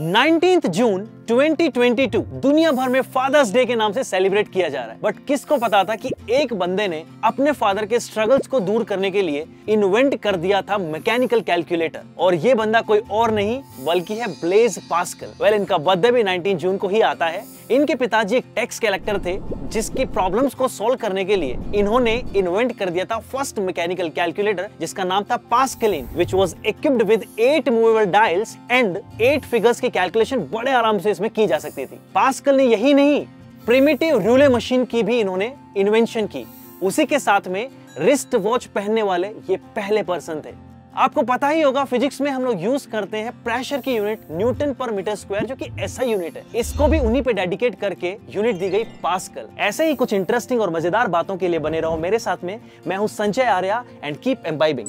19 जून 2022 दुनिया भर में फादर्स डे के नाम से सेलिब्रेट किया जा रहा है। बट किसको पता था कि एक बंदे ने अपने फादर के स्ट्रगल्स को दूर करने के लिए इन्वेंट कर दिया था मैकेनिकल कैलकुलेटर और ये बंदा कोई और नहीं बल्कि है ब्लेज पास्कल वेल well, इनका बर्थडे भी 19 जून को ही आता है। इनके पिताजी एक टैक्स कलेक्टर थे जिसकी प्रॉब्लम्स को सॉल्व करने के लिए इन्होंने इन्वेंट कर दिया था फ़र्स्ट मैकेनिकल कैलकुलेटर जिसका नाम था Pascaline which was equipped with eight movable dials and eight figures की कैलकुलेशन बड़े आराम से इसमें की जा सकती थी। पास्कल ने यही नहीं प्रिमिटिव रूले मशीन की भी इन्होंने इन्वेंशन की। उसी के साथ में रिस्ट वॉच पहनने वाले ये पहले पर्सन थे। आपको पता ही होगा फिजिक्स में हम लोग यूज़ करते हैं प्रेशर की unit newton per metre square जो कि ऐसा यूनिट है। इसको भी उन्हीं पे डेडिकेट करके यूनिट दी गई पास्कल ऐसे ही कुछ इंटरेस्टिंग और मज़ेदार बातों के लिए बने रहो मेरे साथ में। मैं हूँ Sanjay Arya and keep embibing